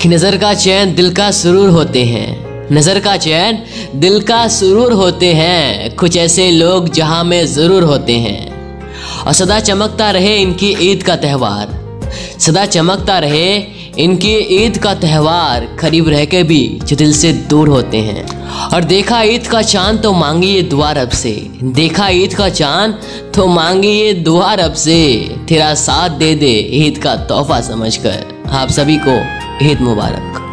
कि नज़र का चैन दिल का सुरूर होते हैं। नज़र का चैन दिल का सुरूर होते हैं। कुछ ऐसे लोग जहाँ में ज़रूर होते हैं। और सदा चमकता रहे इनकी ईद का त्यौहार। सदा चमकता रहे इनकी ईद का त्यौहार। करीब रह के भी जो दिल से दूर होते हैं। और देखा ईद का चाँद तो मांगी ये दुआ रब से। देखा ईद का चाँद तो मांगी ये दुआ रब से। तेरा साथ दे दे ईद का तोहफा समझकर। आप सभी को ईद मुबारक।